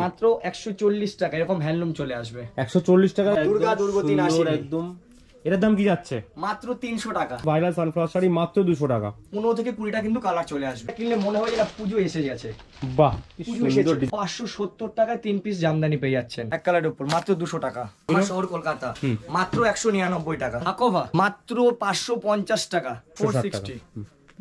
মাত্র একশো চল্লিশ টাকা এরকম হ্যান্ডলুম চলে আসবে। একশো চল্লিশ টাকা দুর্গা একদম দুর্গা তিন আশি সুন্দর নেই। একদম। এটার দাম কি যাচ্ছে? মাত্র তিনশো টাকা। ভাইরাল সানফ্লাওয়ার শাড়ি মাত্র দুশো টাকা। পনেরো থেকে কুড়িটা কিন্তু কালার চলে আসবে। কিনলে মনে হয় এটা পুজো এসে গেছে। বাহ পাঁচশো সত্তর টাকায় তিন পিস জামদানি পেয়ে যাচ্ছেন। এক কালারের উপর মাত্র দুশো টাকা। আমার শহর কলকাতা। মাত্র একশো নিরানব্বই টাকা। আকোভা মাত্র পাঁচশো পঞ্চাশ টাকা। ফোর সিক্সটি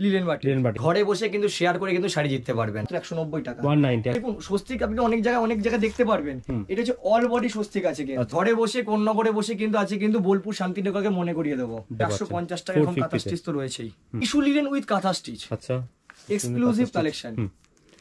লিলেন বাটি লিনেন বাটি। ঘরে বসে কিন্তু শেয়ার করে কিন্তু শাড়ি জিততে পারবেন। একশো নব্বই টাকা। ওয়ান নাইনটি দেখুন স্বস্তিক আপনি অনেক জায়গায় অনেক জায়গায় দেখতে পারবেন। এটা হচ্ছে অল বডি স্বস্তিক আছে কিন্তু। আচ্ছা। ঘরে বসে কোন নগরে বসে কিন্তু আছে কিন্তু বোলপুর শান্তিনগরকে মনে করিয়ে দেবো। একশো পঞ্চাশ টাকা এরকম কাঁথা স্টিচ তো রয়েছেই। Tissue linen with kantha stitch আচ্ছা। এক্সক্লুসিভ কালেকশন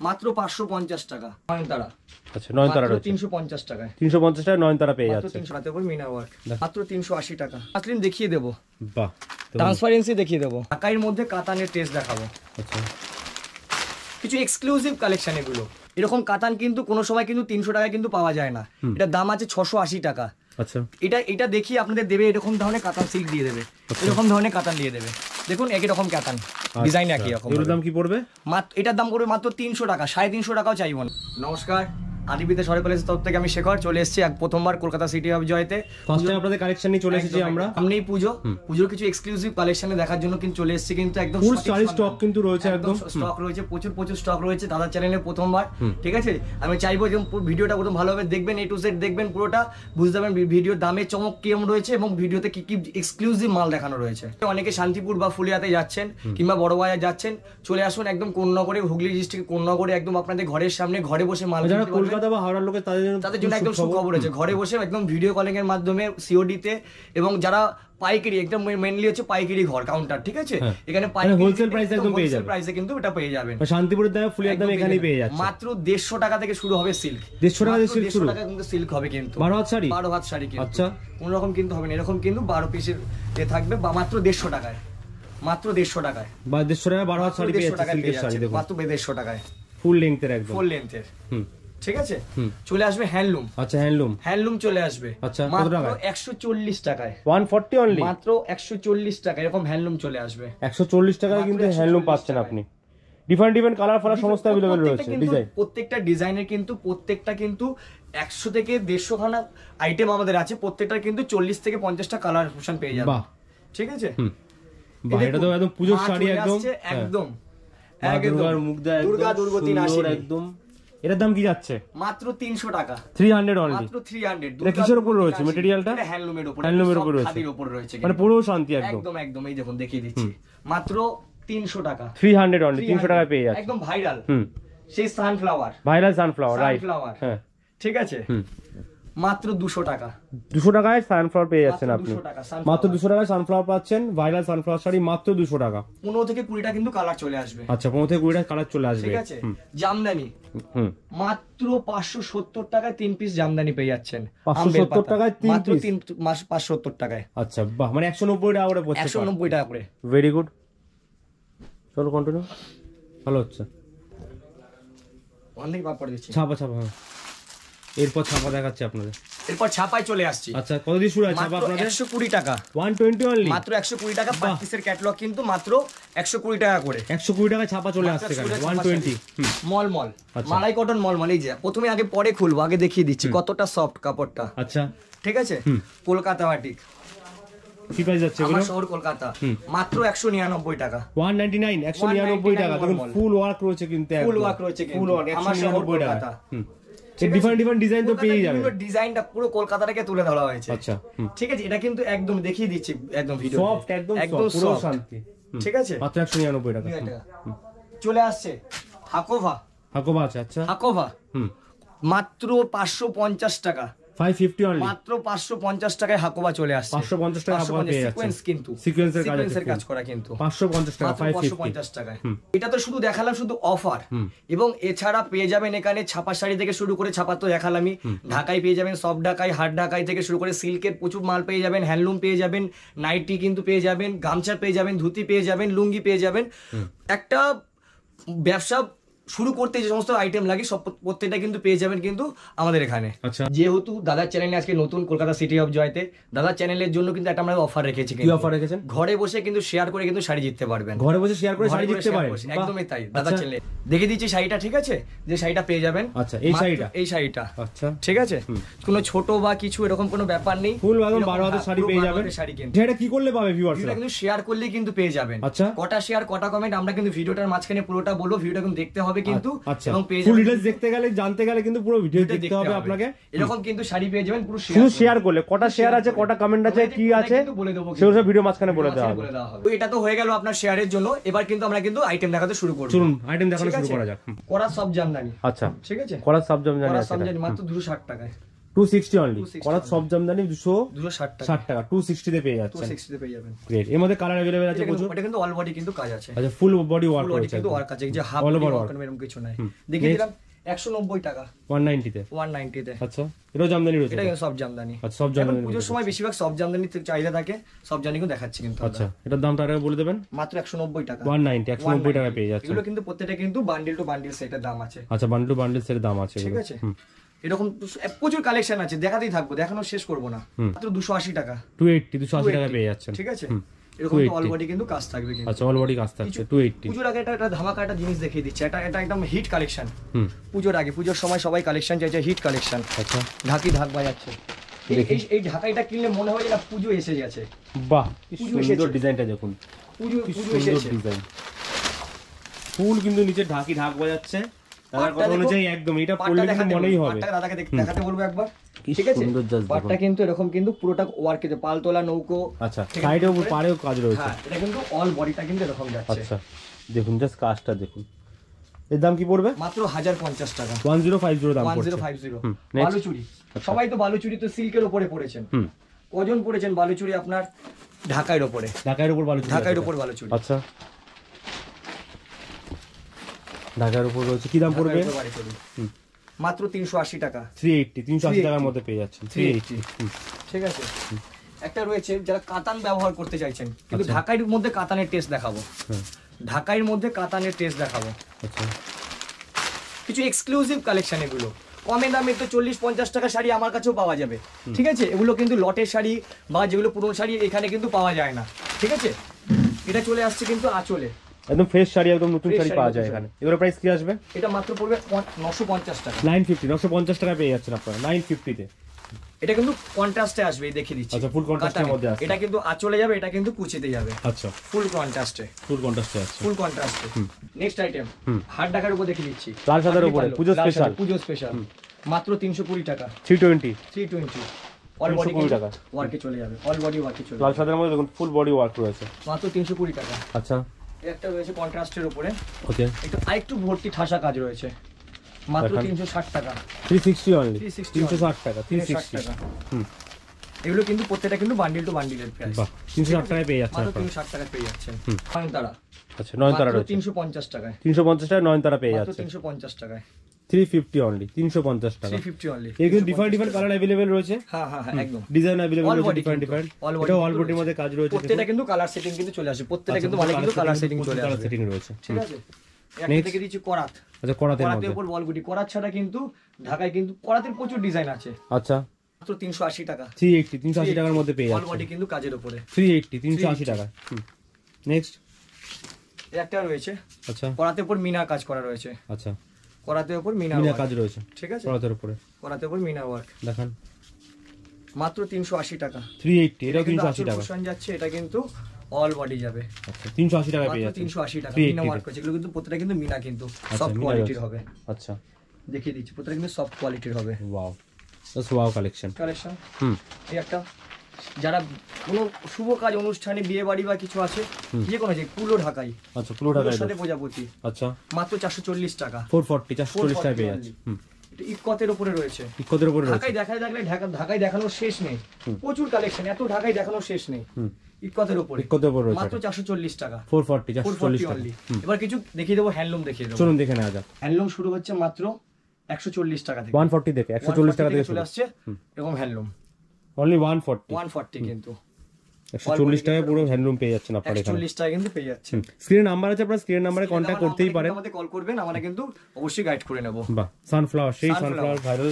মাত্র পাঁচশো পঞ্চাশ টাকা। নয়নতারা। আচ্ছা নয়নতারা রয়েছে। তিনশো পঞ্চাশ টাকায়। তিনশো পঞ্চাশ টাকা নয়নতারা পেয়ে মাত্র যাচ্ছে। তিনশো টাকা করে মিনার ওয়ার্ক মাত্র তিনশো আশি টাকা। আসলেন দেখিয়ে দেবো। বাহ ট্রান্সপারেন্সি দেখিয়ে দেবো। ঢাকাইয়ের মধ্যে কাতানের টেস্ট দেখাবো। আচ্ছা। কিছু এক্সক্লুসিভ কালেকশন এগুলো। এরকম কাতান কিন্তু কোনো সময় কিন্তু তিনশো টাকায় কিন্তু পাওয়া যায় না। এটার দাম আছে ছশো আশি টাকা। আচ্ছা। এটা এটা দেখি আপনাদের দেবে এরকম ধরনের কাতান সিল্ক দিয়ে দেবে। এরকম ধরনের কাতান দিয়ে দেবে। দেখুন একই রকম কাতান ডিজাইন একই রকম এর দাম কি পড়বে? মাত্র এটার দাম পড়বে মাত্র তিনশো টাকা সাড়ে তিনশো টাকাও চাইব না। নমস্কার। আদিবিদ্যা সরকারি কলেজের তরফ থেকে আমি শেখর চলে এসেছি এক প্রথমবার কলকাতা সিটি অফ জয়তে ফার্স্ট টাইম আপনাদের কালেকশন নিয়ে চলে এসেছি আমরা। সামনেই পুজো। পুজোর কিছু এক্সক্লুসিভ কালেকশনে দেখার জন্য কিন্তু চলে এসেছি কিন্তু একদম ফুল সঠিক স্টক কিন্তু রয়েছে একদম স্টক রয়েছে প্রচুর প্রচুর স্টক রয়েছে দাদা চ্যানেলে প্রথমবার ঠিক আছে? আমি চাইব যে ভিডিওটা পুরো ভালোভাবে দেখবেন এ টু সেট দেখবেন পুরোটা বুঝতে পারবেন ভিডিওর দামের চমক কেমন রয়েছে এবং ভিডিওতে কি কি এক্সক্লুসিভ মাল দেখানো রয়েছে। অনেকে শান্তিপুর বা ফুলিয়াতে যাচ্ছেন কিংবা বড় বাজার যাচ্ছেন চলে আসুন একদম কোন্নগরে হুগলি ডিস্ট্রিক্ট কোন্নগরে একদম আপনাদের ঘরের সামনে ঘরে বসে মাল পারবেন। কলকাতা বা হাওড়ার লোকে তাদের জন্য তাদের জন্য একদম সুখবর। আছে ঘরে বসে একদম ভিডিও কলিং এর মাধ্যমে সিওডি তে এবং যারা পাইকারি একদম মেনলি হচ্ছে পাইকারি ঘর কাউন্টার ঠিক আছে? হ্যাঁ। এখানে মানে wholesale price একদম পেয়ে যাবেন। প্রাইসে কিন্তু এটা পেয়ে যাবেন। শান্তিপুরের দামে দামে একদম এখানেই পেয়ে যাচ্ছে। মাত্র দেড়শো টাকা থেকে শুরু হবে সিল্ক 150 টাকা silk শুরু? টাকা কিন্তু সিল্ক হবে কিন্তু। বারো হাত শাড়ি? বারো হাত শাড়ি কিন্তু। আচ্ছা। কোন রকম কিন্তু হবে না। এরকম কিন্তু বারো পিসের এ থাকবে বা মাত্র দেড়শো টাকায়। মাত্র দেড়শো টাকায়। বা দেড়শো টাকা বারো হাত শাড়ি পেয়ে যাচ্ছে টাকায় মাত্র দেড়শো টাকায়। ফুল লেন্থের একদম। ফুল লেন্থের হুম। ঠিক আছে? চলে আসবে হ্যান্ডলুম আচ্ছা হ্যান্ডলুম হ্যান্ডলুম চলে আসবে। আচ্ছা, মাত্র টাকায়? একশো চল্লিশ টাকায়। ওয়ান ফর্টি অনলি মাত্র একশো চল্লিশ টাকা এরকম হ্যান্ডলুম চলে আসবে। একশো চল্লিশ টাকায় কিন্তু হ্যান্ডলুম পাচ্ছেন আপনি। ডিফারেন্ট ডিফারেন্ট কালার ফালার সমস্ত প্রত্যেকটা রয়েছে ডিজাইন প্রত্যেকটা ডিজাইনের কিন্তু প্রত্যেকটা কিন্তু একশো থেকে দেড়শো খানা আইটেম আমাদের আছে প্রত্যেকটা কিন্তু চল্লিশ থেকে পঞ্চাশটা কালার অপশন পেয়ে যাবে। ঠিক আছে? এটা তো একদম পুজোর শাড়ি একদম। হ্যাঁ। একদম। মা একদম। দুর্গা দুর্গা তিন একদম। এটার দাম কি যাচ্ছে? মাত্র তিনশো টাকা। থ্রি হান্ড্রেড অনলি মাত্র থ্রি হান্ড্রেড এটা কিসের উপর রয়েছে? ম্যাটেরিয়ালটা হ্যান্ডলুমের উপর। হ্যান্ডলুমের উপর রয়েছে। খাদির উপর রয়েছে মানে পুরো শান্তি একদম। একদম একদম। এই দেখুন দেখিয়ে দিচ্ছি। মাত্র তিনশো টাকা। থ্রি হান্ড্রেড অনলি তিনশো 300 টাকায় পেয়ে যাচ্ছে। একদম ভাইরাল হুম। সেই sunflower viral sunflower right sunflower হ্যাঁ। ঠিক আছে? হুম। মাত্র দুশো টাকা। দুশো টাকায় সানফ্লাওয়ার পেয়ে যাচ্ছেন আপনি। 200 মাত্র দুশো টাকায় সানফ্লাওয়ার পাচ্ছেন ভাইরাল সানফ্লাওয়ার শাড়ি মাত্র দুশো টাকা। পনেরো থেকে কুড়িটা কিন্তু কালার চলে আসবে। আচ্ছা পনেরো থেকে কুড়িটা কালার চলে আসবে। ঠিক আছে? জামদানি। মাত্র পাঁচশো সত্তর টাকায় তিন পিস জামদানি পেয়ে যাচ্ছেন। 570 আম টাকায় তিন মাত্র তিন পাঁচশো সত্তর টাকায়। আচ্ছা বাহ মানে একশো নব্বই টাকা করে পড়ছে। একশো নব্বই টাকা করে। ভেরি গুড চলো কন্টিনিউ ভালো হচ্ছে। অনেক ব্যাপার দিচ্ছি ছাপা ছাপা হ্যাঁ। এরপর ছাপা দেখাচ্ছে আপনাদের। এরপর ছাপায় চলে আসছি। আচ্ছা কত দিয়ে শুরু ছাপা আপনাদের? একশো কুড়ি টাকা। ওয়ান টোয়েন্টি অনলি মাত্র একশো কুড়ি টাকা পাঁচ পিসের ক্যাটলগ কিন্তু মাত্র একশো কুড়ি টাকা করে। একশো কুড়ি টাকা ছাপা চলে আসছে এখানে ওয়ান টোয়েন্টি মল মল। আচ্ছা। মালাই কটন মল মল এই যে প্রথমে আগে পরে খুলবো আগে দেখিয়ে দিচ্ছি কতটা সফট কাপড়টা। আচ্ছা। ঠিক আছে? কলকাতা বাটিক কি প্রাইস যাচ্ছে এগুলো? শহর কলকাতা। মাত্র একশো নিরানব্বই টাকা। ওয়ান নাইনটি নাইন একশো নিরানব্বই টাকা। দেখুন ফুল ওয়ার্ক রয়েছে কিন্তু ফুল ওয়ার্ক রয়েছে ফুল ওয়ার্ক একশো আমার শহর নিরানব্বই টাকা কলকাতা। হুম। ডিফারেন্ট ডিফারেন্ট ডিজাইন তো পেয়ে যাবে। ডিজাইনটা পুরো কলকাতাটাকে তুলে ধরা হয়েছে। আচ্ছা ঠিক আছে এটা কিন্তু একদম দেখিয়ে দিচ্ছি একদম ভিডিও সফট একদম একদম পুরো শান্তি। ঠিক আছে? মাত্র একশো নিরানব্বই টাকা। চলে আসছে হাকোভা। হাকোভা আচ্ছা। হাকোভা। হুম। মাত্র পাঁচশো পঞ্চাশ টাকা। অনলি মাত্র পাঁচশো পঞ্চাশ টাকায় হাকোবা চলে আসছে। 550 টাকায় হাকোবা পেয়ে সিকোয়েন্স কিন্তু। সিকোয়েন্সের কাজ সিকোয়েন্সের কাজ করা কিন্তু। পাঁচশো পঞ্চাশ টাকা টাকায়। এটা তো শুধু দেখালাম শুধু অফার এবং এছাড়া পেয়ে যাবেন এখানে ছাপা শাড়ি থেকে শুরু করে ছাপা তো দেখালামই ঢাকায় পেয়ে যাবেন সব ঢাকায় হাট ঢাকায় থেকে শুরু করে সিল্কের প্রচুর মাল পেয়ে যাবেন হ্যান্ডলুম পেয়ে যাবেন নাইটি কিন্তু পেয়ে যাবেন গামছা পেয়ে যাবেন ধুতি পেয়ে যাবেন লুঙ্গি পেয়ে যাবেন। একটা ব্যবসা শুরু করতে যে সমস্ত আইটেম লাগে সব প্রত্যেকটা কিন্তু পেয়ে যাবেন কিন্তু আমাদের এখানে। আচ্ছা। যেহেতু দাদার চ্যানেলে আজকে নতুন কলকাতা সিটি অফ জয়তে দাদার চ্যানেলের জন্য কিন্তু একটা আমরা অফার রেখেছি কি অফার রেখেছেন? ঘরে বসে কিন্তু শেয়ার করে কিন্তু শাড়ি জিততে পারবেন। ঘরে বসে শেয়ার করে শাড়ি জিততে বাহ। একদমই তাই দাদার চ্যানেলে দেখে দিচ্ছি শাড়িটা ঠিক আছে? যে শাড়িটা পেয়ে যাবেন। আচ্ছা, এই শাড়িটা? এই শাড়িটা। আচ্ছা। ঠিক আছে? কোনো ছোট বা কিছু এরকম কোনো ব্যাপার নেই। ফুল একদম এরকম, বারো হাতের শাড়ি পেয়ে যাবেন। শাড়ি কিন্তু। সেটা কি করলে পাবে ভিউয়ার্সরা ভিডিওটা কিন্তু শেয়ার করলেই কিন্তু পেয়ে যাবেন। আচ্ছা। কটা শেয়ার কটা কমেন্ট আমরা কিন্তু ভিডিওটার মাঝখানে পুরোটা বলব ভিডিওটা কিন্তু দেখতে হবে। কিন্তু আচ্ছা। এবং পেয়ে ফুল ডিটেইলস দেখতে গেলে জানতে গেলে কিন্তু পুরো ভিডিও দেখতে হবে আপনাকে। এরকম কিন্তু শাড়ি পেয়ে যাবেন পুরো শুধু শেয়ার করলে কটা শেয়ার আছে কটা কমেন্ট আছে কি আছে সেগুলো সব ভিডিও মাঝখানে বলে দেওয়া হবে। তো এটা তো হয়ে গেল আপনার শেয়ারের জন্য। এবার কিন্তু আমরা কিন্তু আইটেম দেখাতে শুরু করব। চলুন আইটেম দেখানো শুরু করা যাক। করা সব জামদানি। আচ্ছা। ঠিক আছে? করার সব জামদানি করা সব জামদানি মাত্র দুশো ষাট টাকায়। টু সিক্সটি অনলি 260 সব জামদানি দুশো দুশো ষাট টাকা। ষাট টাকা টু সিক্সটিতে পেয়ে টু সিক্সটিতে পেয়ে যাবেন। গ্রেট এর মধ্যে কালার অ্যাভেলেবেল আছে কিন্তু- প্রচুর। এটা কিন্তু অল বডি কিন্তু কাজ আছে। আচ্ছা full body work full body রয়েছে কিন্তু ওয়ার্ক আছে। যে হাফ All বডি ওয়ার্ক এরকম কিছু নাই। হুম। দেখিয়ে দিলাম একশো নব্বই টাকা। ওয়ান নাইনটিতে ওয়ান নাইনটিতে আচ্ছা এটাও জামদানি রয়েছে এটা সব জামদানি। আচ্ছা সব জামদানি পুজোর সময় বেশিরভাগ সব জামদানি চাহিদা থাকে সব কিন্তু দেখাচ্ছি কিন্তু আচ্ছা এটার দামটা বলে দেবেন? মাত্র একশো নব্বই টাকা। ওয়ান নাইনটি একশো নব্বই টাকা পেয়ে যাচ্ছে এগুলো কিন্তু প্রত্যেকটা কিন্তু বান্ডিল টু বান্ডিল সেটের দাম আছে। আচ্ছা বান্ডেল বান্ডেল সের দাম আছে ঠিক আছে? এরকম প্রচুর কালেকশন আছে দেখাতেই থাকব দেখানো শেষ করব না। মাত্র দুশো আশি টাকা। টু এইটটি দুশো আশি টাকা পেয়ে যাচ্ছেন। ঠিক আছে? এরকম অল বডি কিন্তু কাজ থাকবে কিন্তু। আচ্ছা অল বডি কাজ থাকছে টু এইটটি পুজোর আগে একটা একটা ধামাকা একটা জিনিস দেখিয়ে দিচ্ছে। এটা এটা একদম হিট কালেকশন পুজোর আগে। পুজোর সময় সবাই কালেকশন চাইছে হিট কালেকশন আচ্ছা। ঢাকি ঢাক বাজাচ্ছে। এই- ঢাকাইটা কিনলে মনে হয় যে পুজো এসে গেছে। বাহ সুন্দর ডিজাইনটা দেখুন। পুজো পুজো এসেছে। ডিজাইন। ফুল কিন্তু নিচে ঢাকি ঢাক বাজাচ্ছে। দাদার কথা অনুযায়ী একদম এটা পড়লে কিন্তু মনেই হবে। দাদাকে দেখ- দেখাতে বলব একবার ঠিক আছে? পাটটা কিন্তু এরকম কিন্তু পুরোটা ওয়ার্ক পালতোলা নৌকো আচ্ছা পাড়েও কাজ রয়েছে। হ্যাঁ এটা কিন্তু অল বডিটা কিন্তু এরকম যাচ্ছে। আচ্ছা দেখুন জাস্ট কাজটা দেখুন। এর দাম কি পড়বে? মাত্র হাজার পঞ্চাশ টাকা। ওয়ান জিরো ফাইভ জিরো দাম one zero five zero Baluchari. সবাই তো বালুচুরি তো সিল্কের ওপরে পড়েছেন। কজন পড়েছেন বালুচুরি আপনার? ওপরে ঢাকার উপর বালু ঢাকাইয়ের ওপর বালুচুরি। আচ্ছা। ঢাকার উপর রয়েছে। কি দাম পড়বে। মাত্র তিনশো আশি টাকা। থ্রি এইটটি তিনশো আশি 380 টাকার মধ্যে পেয়ে যাচ্ছেন। Three eighty. ঠিক আছে। একটা রয়েছে যারা কাতান ব্যবহার করতে চাইছেন কিন্তু। ঢাকাইয়ের মধ্যে কাতানের টেস্ট দেখাবো। হ্যাঁ। ঢাকাইয়ের মধ্যে কাতানের টেস্ট দেখাবো। আচ্ছা। কিছু এক্সক্লুসিভ কালেকশন এগুলো। কমে দামে তো চল্লিশ পঞ্চাশ টাকা শাড়ি আমার কাছেও পাওয়া যাবে। ঠিক আছে? এগুলো কিন্তু লটের শাড়ি বা যেগুলো পুরনো শাড়ি এখানে কিন্তু পাওয়া যায় না। ঠিক আছে? এটা চলে আসছে কিন্তু আঁচলে। একদম ফ্রেশ শাড়ি একদম নতুন শাড়ি পাওয়া যায় এখানে। এগুলো প্রাইস কি আসবে? এটা মাত্র পড়বে নশো পঞ্চাশ টাকা। নাইন ফিফটি নশো পঞ্চাশ টাকা পেয়ে যাচ্ছেন আপনারা নাইন ফিফটিতে এটা কিন্তু কন্ট্রাস্টে আসবে দেখিয়ে দিচ্ছি। আচ্ছা, এর কাতানে। মধ্যে আসছে। এটা কিন্তু আঁচলে যাবে এটা কিন্তু কুচিতে যাবে। আচ্ছা। ফুল কন্ট্রাস্টে ফুল কন্ট্রাস্টে আছে। ফুল কন্ট্রাস্টে নেক্সট আইটেম হুম। হাট ডাকার উপর দেখিয়ে দিচ্ছি। লাল সাদার উপরে, পুজো special। পুজো স্পেশাল মাত্র তিনশো কুড়ি টাকা। Three twenty three twenty all 320 body টাকা। ওয়ার্কে চলে যাবে। অল বডি ওয়ার্কে চলে লাল সাদার মধ্যে দেখুন ফুল বডি ওয়ার্ক রয়েছে। মাত্র তিনশো কুড়ি টাকা। আচ্ছা। একটা রয়েছে কন্ট্রাস্টের উপরে। ওকে। একটু আরেকটু ভর্তি ঠাসা কাজ রয়েছে। মাত্র দেখান। তিনশো ষাট টাকা। থ্রি সিক্সটি অনলি 360 তিনশো ষাট টাকা থ্রি 360 টাকা। হুম। এগুলো কিন্তু প্রত্যেকটা কিন্তু বান্ডিল টু বান্ডিলের প্রাইস বাহ তিনশো ষাট টাকায় পেয়ে যাচ্ছেন মাত্র আপনারা। তিনশো ষাট টাকা পেয়ে যাচ্ছেন। হুম। নয়নতারা। আচ্ছা নয়নতারা মাত্র রয়েছে। তিনশো পঞ্চাশ টাকায়। তিনশো পঞ্চাশ টাকা নয়নতারা পেয়ে যাচ্ছে। তিনশো পঞ্চাশ টাকায়। থ্রি ফিফটি অনলি তিনশো পঞ্চাশ টাকা। এর কিন্তু ডিফারেন্ট ডিফারেন্ট কালার অ্যাভেলেবেল রয়েছে? হ্যাঁ হ্যাঁ হ্যাঁ একদম। ডিজাইন অ্যাভেলেবেল রয়েছে ডিফারেন্ট কিন্তু, ডিফারেন্ট all body এটাও কিন্তু অল বডির মধ্যে কাজ রয়েছে প্রত্যেকটা কিন্তু কালার সেটিং কিন্তু চলে আসে প্রত্যেকটা কিন্তু মানে কিন্তু কালার সেটিং চলে কালার সেটিং রয়েছে। ঠিক আছে? একটা থেকে দিচ্ছি করাত। আচ্ছা করাতের করাতের করাত ছাড়া কিন্তু ঢাকায় কিন্তু করাতের প্রচুর ডিজাইন আছে। আচ্ছা। মাত্র তিনশো আশি টাকা। থ্রি এইটটি তিনশো আশি টাকার মধ্যে পেয়ে অল যাচ্ছে। বডি কিন্তু কাজের উপরে। থ্রি এইটটি তিনশো আশি টাকা। নেক্সট একটা রয়েছে। আচ্ছা। করাতের উপর মিনা কাজ করা রয়েছে। আচ্ছা। করাতের উপর মিনা মিনা কাজ রয়েছে। ঠিক আছে? করাতের উপরে। করাতের উপর মিনা ওয়ার্ক দেখান। মাত্র তিনশো আশি টাকা। থ্রি এইটটি তিনশো আশি টাকা। পোষণ যাচ্ছে এটা কিন্তু অল বডি যাবে। আচ্ছা তিনশো আশি টাকা পেয়ে যাচ্ছে তিনশো আশি টাকা। মিনা ওয়ার্ক করছে এগুলো কিন্তু প্রত্যেকটা কিন্তু মিনা কিন্তু আচ্ছা, সফট কোয়ালিটির হবে। আচ্ছা। দেখিয়ে দিচ্ছি প্রত্যেকটা কিন্তু সফট কোয়ালিটির হবে। Wow just wow collection collection হুম। এই একটা? যারা কোনো শুভ কাজ অনুষ্ঠানে বিয়ে বাড়ি বা কিছু আছে যে কোনো যে কুলো ঢাকাই। আচ্ছা পুরো টাকা সাথে প্রজাপতি। আচ্ছা। মাত্র চারশো চল্লিশ টাকা। ফোর ফর্টি চারশো চল্লিশ টাকা পেয়ে যাচ্ছে। ইকতের উপরে রয়েছে। ইকোদের উপরে রয়েছে। ঢাকায় দেখায় দেখলে ঢাকা ঢাকায় দেখানোর শেষ নেই। প্রচুর কালেকশন এত ঢাকায় দেখানোর শেষ নেই। ইকতের উপরে। ইকোদের উপরে রয়েছে। মাত্র চারশো চল্লিশ টাকা। ফোর ফর্টি চারশো ফোর চল্লিশ ফোরটি টাকা। এবার কিছু দেখিয়ে দেবো হ্যান্ডলুম দেখিয়ে দেবো। চলুন দেখে নেওয়া যাক। হ্যান্ডলুম শুরু হচ্ছে মাত্র একশো চল্লিশ টাকা থেকে। ওয়ান ফর্টি থেকে একশো চল্লিশ 140 টাকা থেকে চলে আসছে এরকম handloom only one forty one forty কিন্তু। একশো চল্লিশ টাকায় পুরো হ্যান্ডলুম পেয়ে যাচ্ছেন আপনার এখানে। চল্লিশ টাকা কিন্তু পেয়ে যাচ্ছে স্ক্রিনে নাম্বার আছে আপনার স্ক্রিনের নাম্বারে কন্ট্যাক্ট করতেই পারেন। আমাদের কল করবেন আমরা কিন্তু অবশ্যই গাইড করে নেব। বাহ সানফ্লাওয়ার সেই সানফ্লাওয়ার ভাইরাল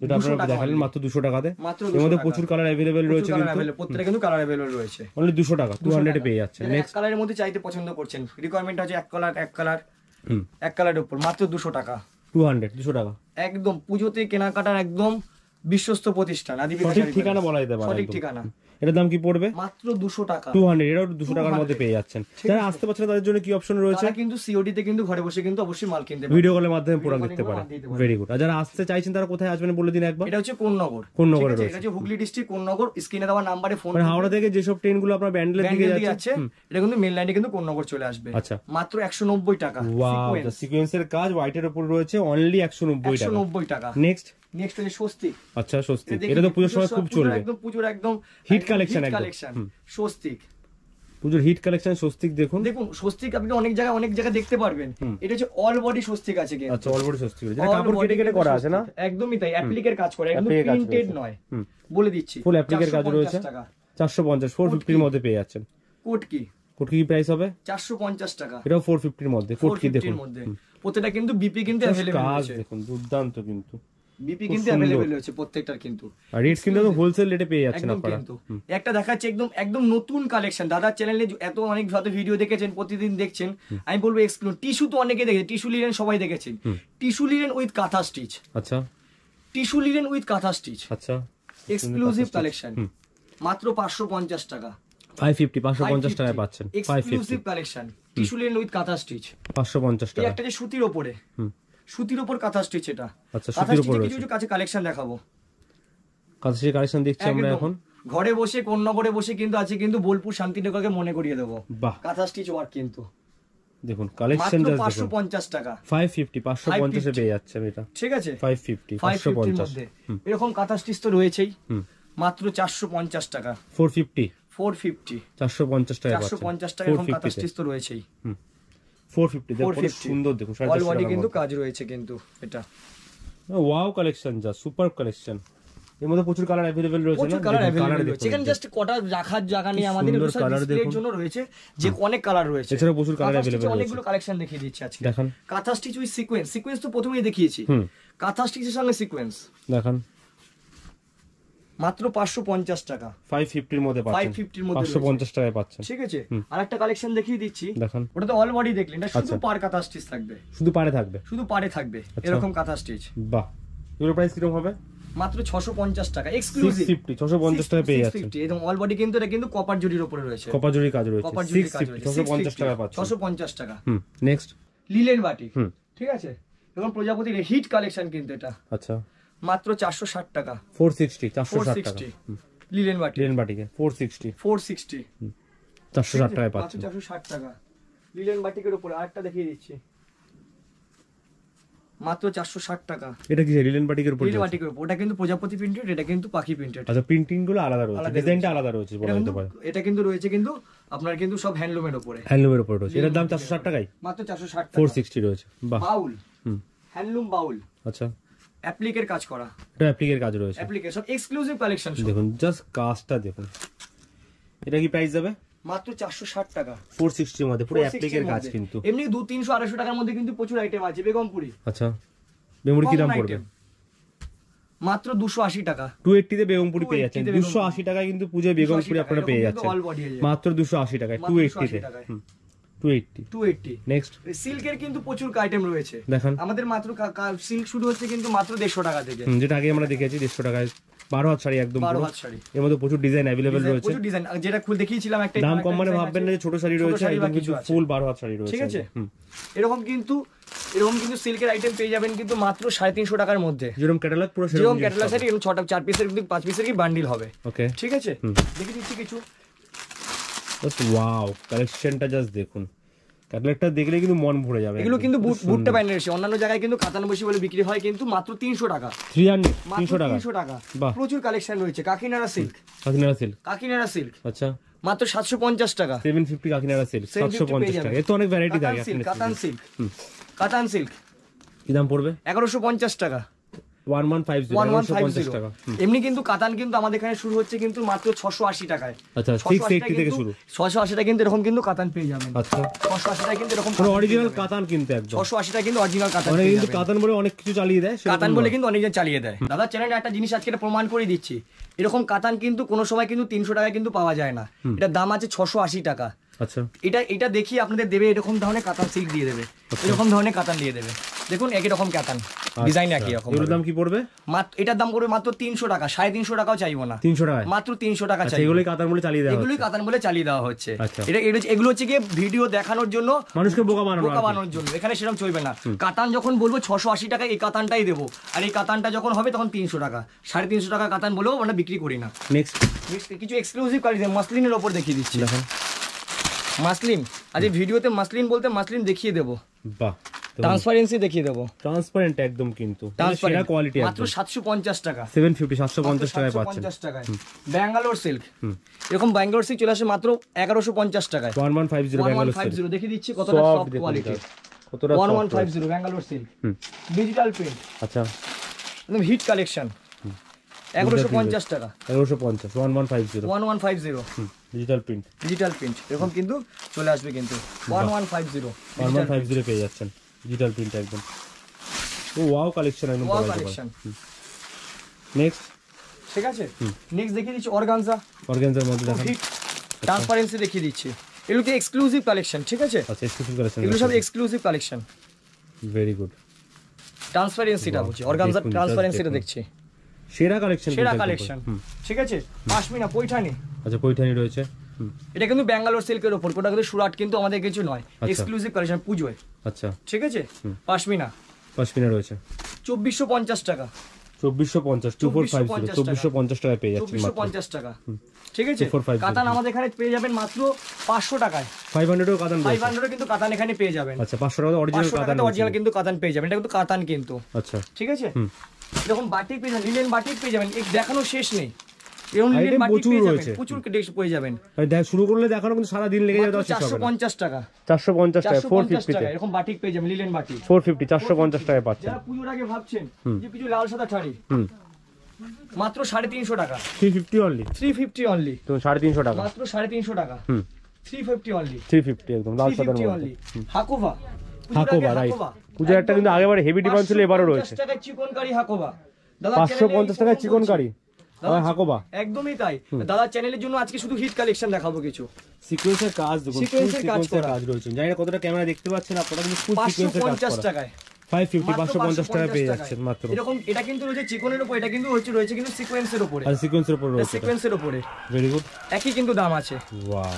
যেটা আপনারা দেখালেন মাত্র দুশো টাকাতে। এর মধ্যে প্রচুর কালার অ্যাভেলেবেল রয়েছে কিন্তু। প্রত্যেকটা কিন্তু কালার অ্যাভেলেবল রয়েছে। অনলি দুশো টাকা টু হান্ড্রেডে পেয়ে যাচ্ছেন যারা নেক্সট কালারের মধ্যে চাইতে পছন্দ করছেন। রিকোয়ারমেন্ট আছে এক কালার এক কালার হুম। এক কালারের উপর মাত্র দুশো টাকা। টু হান্ড্রেড দুশো টাকা। একদম পুজোতে কেনাকাটার একদম বিশ্বস্ত প্রতিষ্ঠান আদি সঠিক ঠিকানা বলা যেতে পারে সঠিক ঠিকানা। এটার দাম কি পড়বে? মাত্র দুশো টাকা। টু হান্ড্রেড এটাও দুশো টাকার মধ্যে পেয়ে যাচ্ছেন। যারা আসতে পারছে তাদের জন্য কি অপশন রয়েছে? কিন্তু সিওডি তে কিন্তু ঘরে বসে কিন্তু অবশ্যই মাল কিনতে পারে ভিডিও কলের মাধ্যমে প্রোডাক্ট calling দেখতে পারে পারে। ভেরি গুড আর যারা আসতে চাইছেন তারা কোথায় আসবেন বলে দিন একবার? এটা হচ্ছে কোন্নগর। কোন্নগরে? রয়েছে। এটা হচ্ছে হুগলি ডিস্ট্রিক্ট কোন্নগর। স্ক্রিনে দেওয়া নাম্বারে ফোন মানে হাওড়া থেকে যেসব ট্রেনগুলো আপনার ব্যান্ডেলের দিকে যাচ্ছে এটা কিন্তু মেন লাইনে কিন্তু কোন্নগর চলে আসবে। আচ্ছা। মাত্র একশো নব্বই টাকা। ওয়াও সিকোয়েন্সের কাজ হোয়াইটের উপর রয়েছে অনলি একশো নব্বই একশো টাকা নব্বই টাকা। নেক্সট নেক্সট হচ্ছে স্বস্তিক আচ্ছা স্বস্তি। এটা তো পুজোর সময় খুব চলবে। একদম পুজোর একদম Hit collection একদম। কালেকশন। স্বস্তিক। পুজোর হিট কালেকশন স্বস্তিক দেখুন। দেখুন স্বস্তিক আপনি অনেক জায়গায় অনেক জায়গায় দেখতে পারবেন। এটা হচ্ছে অল বডি স্বস্তিক আছে কিন্তু। আচ্ছা স্বস্তিক রয়েছে। All কাপড় কেটে কেটে করা আছে না? একদমই তাই অ্যাপ্লিকের কাজ করে একদম প্রিন্টেড নয়। বলে দিচ্ছি ফুল অ্যাপ্লিকের কাজ রয়েছে। টাকা। চারশো পঞ্চাশ ফোর ফিফটির মধ্যে পেয়ে যাচ্ছেন। কোট কি কোট কি প্রাইস হবে? চারশো পঞ্চাশ টাকা। এটাও ফোর ফিফটির মধ্যে কোট কি 450 দেখুন প্রত্যেকটা কিন্তু বিপি কিন্তু আছে দেখুন দুর্দান্ত কিন্তু। বিপি কিন্তু সুন্দর। অ্যাভেলেবল প্রত্যেকটার কিন্তু। আর রেট কিন্তু হোলসেল রেটে পেয়ে যাচ্ছেন আপনারা। কিন্তু। একটা দেখাচ্ছে একদম একদম নতুন কালেকশন দাদার চ্যানেলে এত অনেক ভালো ভিডিও দেখেছেন প্রতিদিন দেখছেন। আমি বলব এক্সক্লুড টিস্যু তো অনেকে দেখেছে টিস্যু লিলেন সবাই দেখেছেন tissue linen with kantha stitch আচ্ছা। Tissue linen with kantha stitch আচ্ছা। এক্সক্লুসিভ কালেকশন মাত্র পাঁচশো পঞ্চাশ টাকা। ফাইভ ফিফটি পাঁচশো পঞ্চাশ টাকায় পাচ্ছেন। Exclusive collection tissue linen with kantha stitch পাঁচশো পঞ্চাশ এই টাকা একটা যে সুতির ওপরে। হুম। সুতির ওপর কাঁথা স্টিচ এটা। আচ্ছা, সুতির ওপর কিছু কিছু কাছে কালেকশন দেখাবো। কাছে কালেকশন দেখছি আমরা এখন। ঘরে বসে কন্যাগরে বসে কিন্তু আছে কিন্তু বোলপুর শান্তিনগরকে মনে করিয়ে দেবো। বাহ। কাঁথা স্টিচ ওয়ার্ক কিন্তু। দেখুন কালেকশন জাস্ট দেখুন। পঞ্চাশ টাকা। ফাইভ ফিফটি পাঁচশো 550 পঞ্চাশে পেয়ে যাচ্ছেন এটা। ঠিক আছে? ফাইভ ফিফটি ফাইভ পাঁচশো ফিফটির পঞ্চাশ। মধ্যে। এরকম কাঁথা স্টিচ তো রয়েছেই। হুম। মাত্র চারশো পঞ্চাশ টাকা। ফোর ফিফটি ফোর ফিফটি চারশো পঞ্চাশ টাকা চারশো পাচ্ছেন পঞ্চাশ টাকা ফোর এরকম কাঁথা স্টিচ তো। রয়েছেই। ফিফটি ফোর ফিফটি সুন্দর দেখুন সাড়ে অল বডি কিন্তু কাজ রয়েছে কিন্তু এটা। ওয়াও কালেকশন যা সুপার কালেকশন। এর মধ্যে প্রচুর কালার অ্যাভেলেবেল রয়েছে প্রচুর কালার রয়েছে। এখানে জাস্ট কটা রাখার জায়গা নেই আমাদের ডিসপ্লের জন্য রয়েছে যে অনেক কালার রয়েছে। প্রচুর অনেকগুলো কালেকশন দেখিয়ে দিচ্ছি আজকে। দেখান। কাঁথা স্টিচ উইথ সিকোয়েন্স সিকোয়েন্স তো প্রথমেই দেখিয়েছি। কাঁথা স্টিচের সঙ্গে সিকোয়েন্স দেখান। মাত্র পাঁচশো পঞ্চাশ টাকা। ফাইভ ফিফটির মধ্যে পাচ্ছেন। 550 র মধ্যে পাঁচশো। পঞ্চাশ টাকায় পাচ্ছেন। ঠিক আছে? আর একটা কালেকশন দেখিয়ে দিচ্ছি। দেখান। ওটা তো অল বডি দেখলেন। এটা শুধু আচ্ছা। পার কাঁথা স্টিচ থাকবে। শুধু পারে থাকবে? শুধু পারে থাকবে। আচ্ছা। এরকম কাঁথা স্টিচ বাহ। এগুলো প্রাইস কীরকম হবে? মাত্র ছশো পঞ্চাশ টাকা। এক্সক্লুসিভ ফিফটি ছশো পঞ্চাশ টাকা পেয়ে যাচ্ছেন। অল বডি কিন্তু এটা কিন্তু কপার জুরির উপরে রয়েছে। কপার জুড়ি কাজ রয়েছে। কপার জুরির কাজ রয়েছে। ছশো পঞ্চাশ টাকা পাচ্ছেন। ছশো পঞ্চাশ টাকা। হুম নেক্সট লিলেন বাটি। হুম। ঠিক আছে? এবং প্রজাপতির হিট কালেকশন কিন্তু এটা। আচ্ছা। মাত্র চারশো ষাট টাকা। ফোর সিক্সটি চারশো ষাট টাকা। লিলেন বাটি। প্লেন বাটিকে ফোর সিক্সটি ফোর সিক্সটি চারশো ষাট টাকায় মাত্র চারশো ষাট টাকা। লিলেন বাটিকের উপরে আরেকটা দেখিয়ে দিচ্ছি। মাত্র চারশো ষাট টাকা। এটা কি রিলেন বাটিকের উপর লিলেন বাটিকের উপর। ওটা কিন্তু প্রজাপতি প্রিন্টেড এটা কিন্তু পাখি প্রিন্টেড আচ্ছা প্রিন্টিংগুলো আলাদা রয়েছে। ডিজাইনটা আলাদা রয়েছে বলা এটা যেতে কিন্তু পারে। এটা কিন্তু রয়েছে কিন্তু আপনার কিন্তু সব হ্যান্ডলুমের উপরে। হ্যান্ডলুমের উপর রয়েছে। এটার দাম চারশো ষাট টাকাই মাত্র চারশো ষাট ফোর টাকা সিক্সটি রয়েছে। বাহ। বাউল। হুম। হ্যান্ডলুম বাউল। আচ্ছা। অ্যাপ্লিকের কাজ করা। এটা অ্যাপ্লিকের কাজ রয়েছে। অ্যাপ্লিকে সব এক্সক্লুসিভ কালেকশন দেখুন জাস্ট কাজটা দেখুন। এটা কি প্রাইস যাবে? মাত্র চারশো ষাট টাকা। ফোর সিক্সটির মধ্যে পুরো অ্যাপ্লিকের কাজ কিন্তু। এমনি দু তিনশো আড়াইশো টাকার মধ্যে কিন্তু প্রচুর আইটেম আছে বেগমপুরি। আচ্ছা মেমোরি কি দাম পড়বে? মাত্র দুশো আশি টাকা। টু এইটটিতে বেগমপুরি পেয়ে যাচ্ছেন। 280 তে দুশো আশি টাকায় কিন্তু পুজোয় বেগমপুরি আপনারা পেয়ে যাচ্ছেন। মাত্র দুশো আশি টাকায় মাত্র টু 280 এইটটিতে টাকায়। Two eighty two eighty next সিল্কের কিন্তু প্রচুর আইটেম রয়েছে। দেখান। আমাদের মাত্র সিল্ক শুরু হচ্ছে কিন্তু মাত্র দেড়শো টাকা থেকে। যেটা আগে আমরা দেখেছি দেড়শো টাকায়। বারো হাত শাড়ি একদম বারো হাত শাড়ি। এর মধ্যে প্রচুর ডিজাইন অ্যাভেলেবেল রয়েছে। প্রচুর ডিজাইন যেটা খুলে দেখিয়েছিলাম একটা দাম কম মানে ভাববেন না যে ছোট শাড়ি রয়েছে একদম কিছু ফুল বারো হাত শাড়ি রয়েছে ঠিক আছে এরকম কিন্তু এরকম কিন্তু সিল্কের আইটেম পেয়ে যাবেন কিন্তু মাত্র সাড়ে তিনশো টাকার মধ্যে। যেরকম ক্যাটালগ পুরো যেরকম ক্যাটালগ শাড়ি এরকম ছটা চার পিসের কিন্তু পাঁচ পিসের কি বান্ডিল হবে। ওকে ঠিক আছে? দেখে দিচ্ছি কিছু। ওয়াও কালেকশনটা জাস্ট দেখুন। ক্যাটালগটা দেখলে কিন্তু মন ভরে যাবে। এগুলো কিন্তু বুট বুটটা ব্যান্ডের এসে অন্যান্য জায়গায় কিন্তু কাতান বসি বলে বিক্রি হয় কিন্তু মাত্র তিনশো টাকা। থ্রি হান্ড্রেড তিনশো টাকা। তিনশো টাকা। প্রচুর কালেকশন রয়েছে। Kakinada silk Kakinada silk Kakinada silk আচ্ছা। মাত্র সাতশো পঞ্চাশ টাকা। সেভেন ফিফটি কাকিনাড়া সিল্ক 750 সাতশো পঞ্চাশ টাকা। এর তো অনেক ভ্যারাইটি থাকে কাতান সিল্ক কাতান সিল্ক কাতান সিল্ক কি দাম পড়বে? এগারোশো পঞ্চাশ টাকা। এমনি কিন্তু কাতান কিন্তু আমাদের এখানে শুরু হচ্ছে কিন্তু মাত্র ছশো আশি টাকায়। আচ্ছা, থেকে শুরু। ছশো আশিটা কিন্তু এরকম কিন্তু কাতান পেয়ে যাবেন। আচ্ছা। ছশো আশিটা কিন্তু এরকম মানে অরিজিনাল কাতান কিনতে একদম। ছশো আশিটা কিন্তু অরিজিনাল কাতান কিন্তু কাতান বলে অনেক কিছু চালিয়ে দেয় কাতান বলে কিন্তু অনেকজন চালিয়ে দেয়। দাদা চ্যানেলে একটা জিনিস আজকে প্রমাণ করে দিচ্ছি। এরকম কাতান কিন্তু কোনো সময় কিন্তু তিনশো টাকা কিন্তু পাওয়া যায় না। এটার দাম আছে ছশো আশি টাকা। আচ্ছা। এটা এটা দেখিয়ে আপনাদের দেবে এরকম ধরনের কাতান সিল্ক দিয়ে দেবে। এরকম ধরনের কাতান দিয়ে দেবে। দেখুন একই রকম কাতান ডিজাইন একই রকম এগুলোর দাম কি পড়বে? মাত্র এটার দাম পড়বে মাত্র তিনশো টাকা সাড়ে তিনশো টাকাও চাইব না। তিনশো টাকা মাত্র তিনশো টাকা আচ্ছা চাইব। এগুলোই কাতান বলে চালিয়ে দেওয়া এগুলোই কাতান বলে চালিয়ে দেওয়া হচ্ছে। আচ্ছা। এটা এগুলো হচ্ছে- এগুলো হচ্ছে গিয়ে ভিডিও দেখানোর জন্য মানুষকে বোকা বানানো বোকা বানানোর জন্য। এখানে সেরকম চলবে না। কাতান যখন বলব ছশো আশি টাকা এই কাতানটাই দেবো। আর এই কাতানটা যখন হবে তখন তিনশো টাকা। সাড়ে তিনশো টাকা কাতান বলেও আমরা বিক্রি করি না। নেক্সট কিছু এক্সক্লুসিভ কালেকশন মাসলিনের ওপর দেখিয়ে দিচ্ছি। দেখেন। মাসলিন। আজ ভিডিওতে মাসলিন বলতে মাসলিন দেখিয়ে দেবো। বাহ। ট্রান্সপারেন্সি দেখিয়ে দেবো। ট্রান্সপারেন্ট একদম কিন্তু। মানে সেরা ট্রান্সপারেন্ট কোয়ালিটি মাত্র একদম। সাতশো পঞ্চাশ টাকা। সেভেন ফিফটি সাতশো পঞ্চাশ টাকায় পাচ্ছেন। পঞ্চাশ টাকায়। ব্যাঙ্গালোর সিল্ক এরকম ব্যাঙ্গালোর সিল্ক চলে আসে মাত্র এগারোশো পঞ্চাশ টাকায়। One one five zero one one Bangalore five zero দেখিয়ে দিচ্ছি কতটা সফট কোয়ালিটি কতটা ওয়ান ওয়ান soft ফাইভ রয়েছে। Zero Bangalore silk digital print আচ্ছা। একদম হিট কালেকশন এগারোশো পঞ্চাশ টাকা। এগারোশো পঞ্চাশ one one five zero one one five zero digital print digital print এরকম কিন্তু চলে আসবে কিন্তু। One one five zero one one five zero পেয়ে যাচ্ছেন। ডিজিটাল প্রিন্ট একদম। ও ওয়াও কালেকশন একদম ওয়াও কালেকশন নেক্সট ঠিক আছে? নেক্সট দেখিয়ে দিচ্ছি অর্গানজা অর্গানজার মধ্যে দেখান। ট্রান্সপারেন্সি দেখিয়ে দিচ্ছি। এগুলো কি এক্সক্লুসিভ কালেকশন ঠিক আছে? আচ্ছা এক্সক্লুসিভ কালেকশন এগুলো সব এক্সক্লুসিভ কালেকশন ভেরি গুড ট্রান্সপারেন্সিটা বলছি অর্গানজা ট্রান্সপারেন্সিটা দেখছি। সেরা কালেকশন সেরা কালেকশন ঠিক আছে? পাশমিনা পৈঠানি। আচ্ছা পৈঠানি রয়েছে। এটা কিন্তু ব্যাঙ্গালোর সিল্কের ওপর ওটা কিন্তু সুরাট কিন্তু আমাদের কিছু নয়। আচ্ছা। এক্সক্লুসিভ কালেকশন পুজোয়। আচ্ছা। ঠিক আছে? পাশমিনা। পশমিনা রয়েছে। চব্বিশশো পঞ্চাশ টাকা। চব্বিশশো পঞ্চাশ টু ফোর ফাইভ 2450 চব্বিশশো পঞ্চাশ টাকায় পেয়ে যাচ্ছেন চব্বিশশো পঞ্চাশ টাকা। ঠিক আছে? কাতান আমাদের এখানে পেয়ে যাবেন মাত্র পাঁচশো টাকায়। ফাইভ হান্ড্রেডও কাতান ফাইভ রয়েছে কিন্তু কাতান এখানে পেয়ে যাবেন। আচ্ছা পাঁচশো টাকা অরিজিনাল কাতান অরিজিনাল কিন্তু কাতান পেয়ে যাবেন। এটা কিন্তু কাতান কিন্তু। আচ্ছা। ঠিক আছে? এরকম বাটিক পেয়ে যাবেন লিলেন বাটিক পেয়ে যাবেন। দেখানো শেষ নেই। প্রচুর রয়েছে। প্রচুর পেয়ে যাবেন। শুরু করলে দেখানো কিন্তু সারা দিন লেগে যাবে টাকা। টাকা টাকা এরকম বাটিক পেয়ে যাবেন লিলেন বাটিক টাকায় পাচ্ছেন। যারা পুজোর আগে ভাবছেন যে কিছু লাল সাদা শাড়ি হুম। মাত্র সাড়ে তিনশো টাকা। থ্রি ফিফটি অনলি তো টাকা। মাত্র টাকা। হুম। Three fifty only three fifty একদম লাল সাদার মধ্যে। অনলি হাকোবা। রাইট পুজোর একটা কিন্তু আগেবারে হেভি ডিমান্ড ছিল এবারও রয়েছে। চিকন কারি দাদা পাঁচশো পঞ্চাশ এই টাকায় প্রথম চিকন কারি হাকোবা একদমই তাই। দাদা চ্যানেলের জন্য আজকে শুধু হিট কালেকশন দেখাবো কিছু। সিকোয়েন্সের কাজ দেখুন এর কাজ সিকোয়েন্সের করা। কাজ রয়েছে। জানি না কতটা ক্যামেরা দেখতে পাচ্ছেন আপনারা কিন্তু ফুল সিকোয়েন্সের কাজ করা। টাকায়। ফাইভ ফিফটি মাত্র পাঁচশো পঞ্চাশ টাকা পেয়ে টাকায়। যাচ্ছেন মাত্র। এরকম এটা কিন্তু রয়েছে চিকনের উপর এটা কিন্তু হচ্ছে রয়েছে কিন্তু সিকোয়েন্সের উপরে। আর সিকোয়েন্সের উপর রয়েছে সিকোয়েন্সের উপরে। ভেরি গুড একই কিন্তু দাম আছে। ওয়াও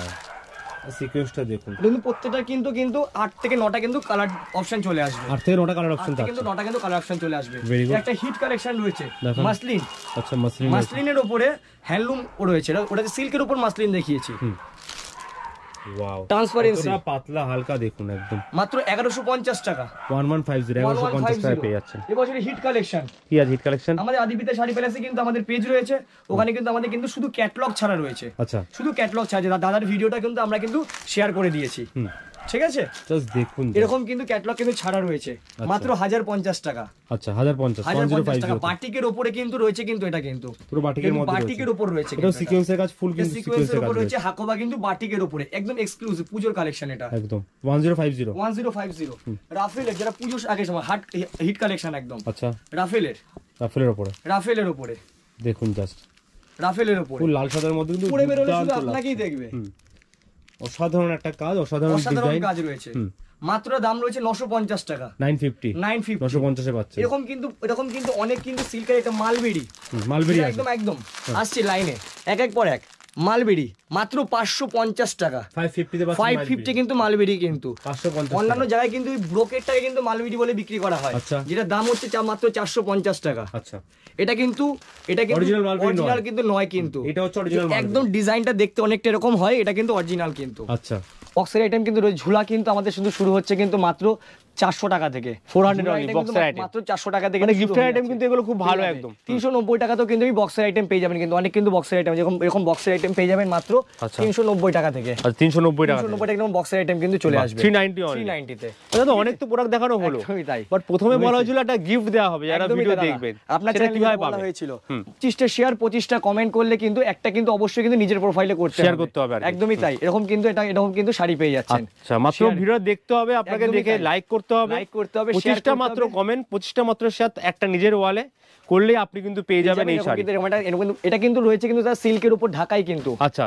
সিকোয়েন্সটা দেখুন। কিন্তু প্রত্যেকটা কিন্তু কিন্তু আট থেকে নটা কিন্তু কালার অপশন চলে আসবে। আট থেকে নটা কালার অপশন কিন্তু নটা কিন্তু কালার অপশন চলে আসবে। একটা হিট কালেকশন রয়েছে মাসলিন আচ্ছা মাসলিন মাসলিনের উপরে হ্যান্ডলুম রয়েছে। এটা- ওটাতে সিল্কের উপর মাসলিন দেখিয়েছি। ওয়াও ট্রান্সপারেন্সি পাতলা হালকা দেখুন একদম। মাত্র এগারোশো পঞ্চাশ টাকা। ওয়ান ওয়ান ফাইভ জিরো এগারোশো পঞ্চাশ টাকায় পেয়ে যাচ্ছেন। এবছরে হিট কালেকশন কি আছে হিট কালেকশন আমাদের আদিপিতা শাড়ি প্যালেসে কিন্তু আমাদের পেজ রয়েছে। ওখানে কিন্তু আমাদের কিন্তু শুধু ক্যাটলগ ছাড়া রয়েছে। আচ্ছা। শুধু ক্যাটলগ ছাড়া দাদার ভিডিওটা কিন্তু আমরা কিন্তু শেয়ার করে দিয়েছি। ঠিক আছে? জাস্ট দেখুন এরকম কিন্তু ক্যাটলগ কিন্তু ছাড়া রয়েছে। মাত্র হাজার পঞ্চাশ টাকা। আচ্ছা হাজার পঞ্চাশ হাজার পঞ্চাশ টাকা। বাটিকের ওপরে কিন্তু রয়েছে কিন্তু এটা কিন্তু। পুরো বাটিকের মধ্যে বাটিকের উপর রয়েছে এটাও সিকোয়েন্সের কাজ ফুল কিন্তু সিকোয়েন্সের উপর রয়েছে হাকোবা কিন্তু বাটিকের উপরে। একদম এক্সক্লুসিভ পুজোর কালেকশন এটা। একদম। One zero five zero one zero five zero রাফেলের যেটা পুজোর আগে সময় হাট হিট কালেকশন একদম। আচ্ছা। রাফেলের। রাফেলের ওপরে রাফেলের উপরে। দেখুন জাস্ট রাফেলের উপরে। লাল সাদার মধ্যে কিন্তু পরে বেরোলে শুধু আপনাকেই দেখবে। অসাধারণ একটা কাজ অসাধারণ ডিজাইন কাজ রয়েছে। মাত্র দাম রয়েছে নশো পঞ্চাশ টাকা। Nine fifty. Nine fifty. নশো পঞ্চাশে পাচ্ছেন এরকম কিন্তু এরকম কিন্তু অনেক কিন্তু সিল্কের একটা মালবেরি মালবেরি একদম একদম। আসছে লাইনে। এক এক পর এক। মালবেরি মাত্র পাঁচশো পঞ্চাশ টাকা। ফাইভ ফিফটি কিন্তু মালবেরি কিন্তু। অন্যান্য জায়গায় কিন্তু ব্রোকেটটাকে কিন্তু মালবেরি বলে বিক্রি করা হয়। আচ্ছা। যেটা দাম হচ্ছে মাত্র চারশো পঞ্চাশ টাকা। আচ্ছা। এটা কিন্তু এটা কিন্তু নয়। অরিজিনাল কিন্তু নয় কিন্তু। এটা হচ্ছে একদম ডিজাইনটা দেখতে অনেকটা এরকম হয় এটা কিন্তু অরিজিনাল কিন্তু। আচ্ছা। বক্সের আইটেম কিন্তু ঝুলা কিন্তু আমাদের শুধু শুরু হচ্ছে কিন্তু মাত্র চারশো টাকা থেকে 400 জোড়া only, item boxer মাত্র চারশো টাকা থেকে মানে গিফটের আইটেম কিন্তু এগুলো খুব ভালো একদম। তিনশো নব্বই টাকাতেও কিন্তু এই বক্সের আইটেম পেয়ে যাবেন কিন্তু অনেক কিন্তু বক্সের আইটেম যেরকম এরকম বক্সের আইটেম পেয়ে যাবেন মাত্র আচ্ছা। তিনশো নব্বই টাকা থেকে। তিনশো নব্বই টাকা নব্বই টাকা বক্সের আইটেম কিন্তু চলে আসবে। থ্রি নাইনটি থ্রি নাইনটিতে দাদা অনেক তো প্রোডাক্ট দেখানো হলো। তাই। বাট প্রথমে বলা হয়েছিল একটা গিফট দেওয়া হবে যারা ভিডিও দেখবেন আপনার চ্যানেলে কীভাবে পাবে হয়েছিল। পঁচিশটা শেয়ার পঁচিশটা কমেন্ট করলে কিন্তু একটা কিন্তু অবশ্যই কিন্তু নিজের প্রোফাইলে করতে Share করতে হবে একদমই তাই। এরকম কিন্তু এটা এরকম কিন্তু শাড়ি পেয়ে যাচ্ছেন। আচ্ছা মাত্র ভিডিও দেখতে হবে আপনাকে দেখে লাইক করতে হবে Like করতে হবে, পঁচিশটা করতে মাত্র। কমেন্ট পঁচিশটা মাত্র শেয়ার একটা নিজের ওয়ালে করলেই আপনি কিন্তু পেয়ে যাবেন এই শাড়ি। এটা কিন্তু রয়েছে কিন্তু তার সিল্কের উপর ঢাকাই কিন্তু। আচ্ছা।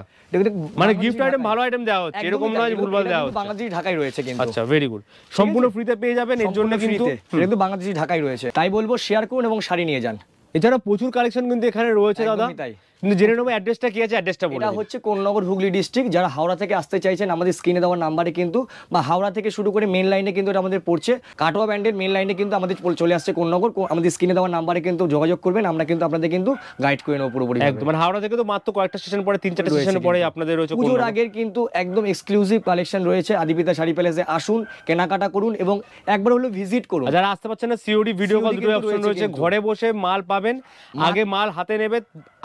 মানে গিফট আইটেম ভালো আইটেম দেওয়া হচ্ছে এরকম নয় ভুলভাল দেওয়া হচ্ছে। বাংলাদেশি ঢাকাই রয়েছে কিন্তু। আচ্ছা ভেরি গুড সম্পূর্ণ ফ্রিতে পেয়ে যাবেন এর জন্য কিন্তু এটা কিন্তু বাংলাদেশি ঢাকাই রয়েছে। তাই বলব শেয়ার করুন এবং শাড়ি নিয়ে যান। এছাড়া প্রচুর কালেকশন কিন্তু এখানে রয়েছে দাদা। তাই। কিন্তু জেনে নেব অ্যাড্রেসটা কি আছে অ্যাড্রেসটা বলে এটা হচ্ছে কোন্নগর হুগলি ডিস্ট্রিক্ট যারা হাওড়া থেকে আসতে চাইছেন আমাদের স্ক্রিনে দেওয়ার নাম্বারে কিন্তু বা হাওড়া থেকে শুরু করে মেন লাইনে কিন্তু এটা আমাদের পড়ছে। কাটোয়া ব্যান্ডের মেন লাইনে কিন্তু আমাদের চলে আসছে কোন্নগর আমাদের স্ক্রিনে দেওয়ার নাম্বারে কিন্তু যোগাযোগ করবেন আমরা কিন্তু আপনাদের কিন্তু গাইড করে নেব পুরোপুরি একদম মানে হাওড়া থেকে তো মাত্র কয়েকটা স্টেশন পরে তিন চারটা রয়েছে স্টেশন পরে আপনাদের রয়েছে পুজোর আগের কিন্তু একদম এক্সক্লুসিভ কালেকশন রয়েছে আদিপিতা শাড়ি প্যালেসে আসুন কেনাকাটা করুন এবং একবার হলো ভিজিট করুন। যারা আসতে পারছেন না সিওডি ভিডিও কল COD দুটো অপশন রয়েছে রয়েছে ঘরে বসে মাল পাবেন আগে মাল হাতে নেবে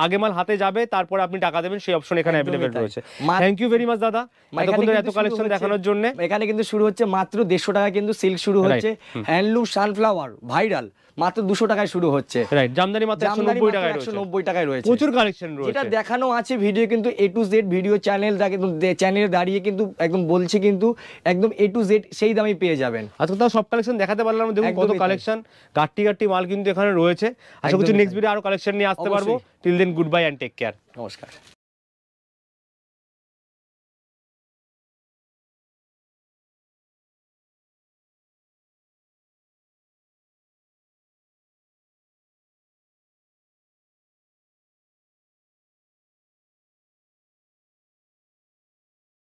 আগে মাল হাতে যাবে তারপরে আপনি টাকা দেবেন সেই অপশন এখানে অ্যাভেলেবেল রয়েছে। থ্যাংক ইউ ভেরি মাচ দাদা। এতক্ষণ এত কালেকশন দেখানোর জন্য এখানে কিন্তু শুরু হচ্ছে মাত্র দেড়শো টাকা কিন্তু সিল্ক শুরু হচ্ছে। হ্যান্ডলুম সানফ্লাওয়ার ভাইরাল মাত্র দুশো টাকায় শুরু হচ্ছে। জামদানি মাত্র একশো নব্বই টাকায় রয়েছে। প্রচুর কালেকশন যেটা রয়েছে। দেখানো আছে ভিডিও কিন্তু A to Z video channel চ্যানেলে দাঁড়িয়ে কিন্তু একদম বলছে কিন্তু একদম এ টু জেড সেই দামে পেয়ে যাবেন। আজকে তাও সব কালেকশন দেখাতে পারলাম দেখুন কত কালেকশন গাট্টি গাট্টি মাল কিন্তু এখানে রয়েছে। আশা করছি নেক্সট ভিডিও আরও কালেকশন নিয়ে আসতে পারব। Till then good bye and take care নমস্কার